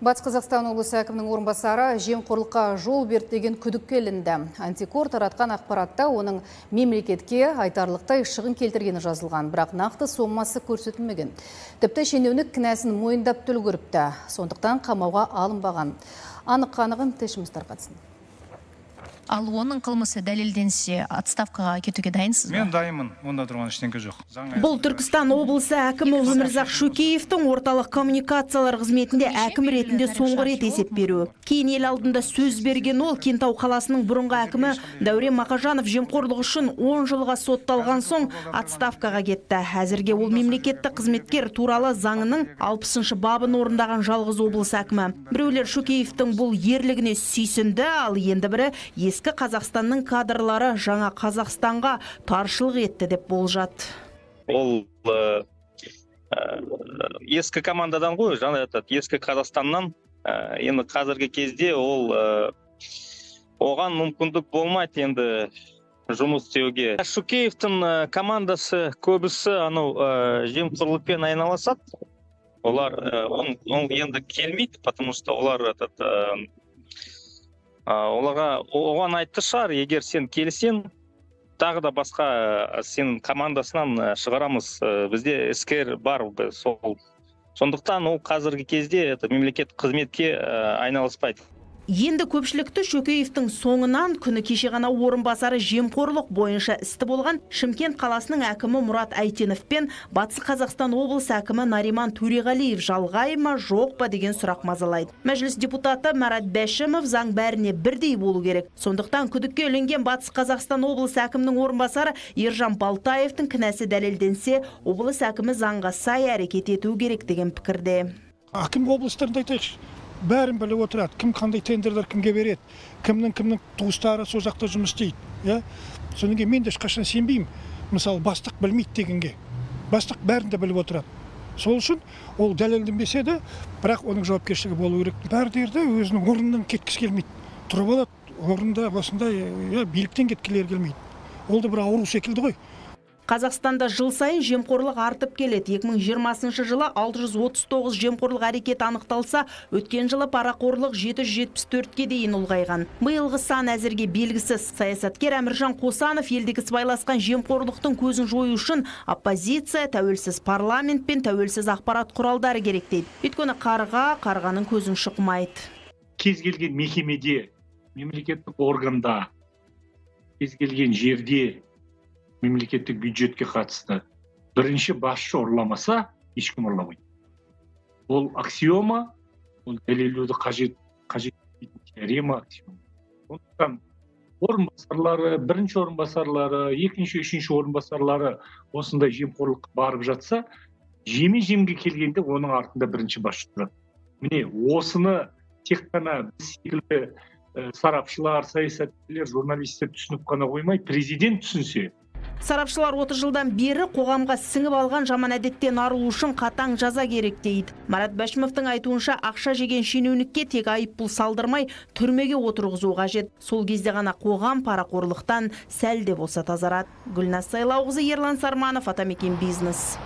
Батыс Қазақстан облысы әкімінің орынбасары жемқорлыққа жол берді деген күдікке ілінді. Антикор таратқан ақпаратта оның мемлекетке айтарлықтай шығын келтіргені жазылған, бірақ нақты сомасы көрсетілмеген. Тіпті шенеунік кінәсін мойындап түлгіріпті, сондықтан қамауға алынбаған. Анық қанығын тілшіміз тарқатсын ал оның қылмысы дәлелденсе отставкаға кетуге дайынсыз ба? Мен дайынмын. Онда тұрған ештеңе жоқ. Бұл түркістан облысы әкімі өмірзақ шөкеевтің орталық коммуникациялар қызметінде әкім ретінде соңғы рет есеп беруі кейін ел алдында сөз берген ол кентау қаласының бұрынғы әкімі дәурен мақажанов жемқорлық үшін 10 жылға сотталған соң отставкаға кетті. әзірге ол мемлекеттік қызметкер туралы заңының алпысыншы бабын орындаған жалғыз облыс әкімі. Біреулер шөкеевтің бұл ерлігіне сүйсінді ал енді бірі ескі қазақстанның кадрлары жаңа қазақстанға таршылық етті деп болжады ол э, э, ескі командадан ғой жаңа айтады ескі қазақстаннан. Э, енді қазіргі кезде ол оған мүмкіндік болмайды енді жұмыс істеуге. Шукеевтің командасы көбісі анау жемқорлықпен айналысады. Олар ол енді келмейді потому что олар этот оларға оған айтты шығар егер сен келсең тағы да басқа сен командасынан шығарамыз. Бізде іскер бар сол. Сондықтан ол қазіргі кезде мемлекет қызметке айналыспайды. Енді көпшілікті шөкеевтің соңынан күні кеше ғана орынбасары жемқорлық бойынша істі болған шымкент қаласының әкімі мұрат әйтенов пен батыс қазақстан облысы әкімі нариман төреғалиев жалғай ма жоқ па? деген сұрақ мазалайды. Мәжіліс депутаты марат бәшімов заң бәріне бірдей болу керек. Сондықтан күдікке ілінген батыс қазақстан облысы әкімінің орынбасары ержан балтаевтың кінәсі дәлелденсе облыс әкімі заңға сай әрекет ету керек деген пікірде. Әкім облыстарында айтайықшы бәрін біліп отырады. Кім қандай тендерлер кімге береді кімнің кімнің туыстары сол жақта жұмыс істейді иә? Содан кейін мен де ешқашан сенбеймін. Мысалы бастық білмейді дегенге. Бастық бәрін де біліп отырады. Сол үшін ол дәлелденбесе де бірақ оның жауапкершілігі болу керек. Бәрі өзінің орнынан кеткісі келмейді. Тұрып алады орнында осындай иә биліктен кеткілері келмейді. Ол да бір ауру секілді ғой. Қазақстанда жыл сайын жемқорлық артып келеді. 2020 жылы 639 жемқорлық әрекет анықталса, өткен жылы парақорлық 774-ке дейін ұлғайған. Биылғы сан әзірге белгісіз. Саясаткер Әміржан Қосанов елдегі сыбайласқан жемқорлықтың көзін жою үшін оппозиция, тәуелсіз парламент пен тәуелсіз ақпарат құралдары керек дейді. Өйткені қарға қарғаның көзін шықмайды. Кез келген мекемеде, мемлекеттік органда, кез келген жерде мемлекеттік бюджетке қатысты. Бірінші басшы ұрламаса ешкім ұрламайды ол аксиома ол дәлелдеуді қажет қажет теорема сондықтан орынбасарлары бірінші орынбасарлары екінші үшінші орынбасарлары осындай жемқорлыққа барып жатса жеме жемге келгенде оның артында бірінші басшы тұрады. Міне осыны тек қана біз секілді сарапшылар саясаткерлер журналистер түсініп қана қоймай президент түсінсе Сарапшылар 30 жылдан бері қоғамға сіңіп алған жаман әдеттен арылу үшін қатаң жаза керек дейді. Марат Бәшімовтың айтуынша ақша жеген шенеунікке тек айыппұл салдырмай түрмеге отырғызу қажет. Сол кезде ғана қоғам парақорлықтан сәл де болса тазарады. Гүлназ Сайлауқызы Ерлан Сарманов, Атамекен бизнес.